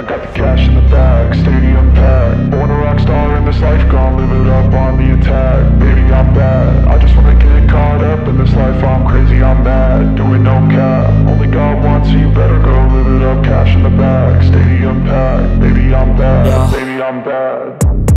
I got the cash in the bag, stadium packed. Born a rock star in this life, gon' live it up on the attack. Baby, I'm bad, I just wanna get caught up in this life. I'm crazy, I'm mad, doing no cap. Only God wants so you better go live it up. Cash in the bag, stadium packed. Baby, I'm bad, yeah. baby, I'm bad.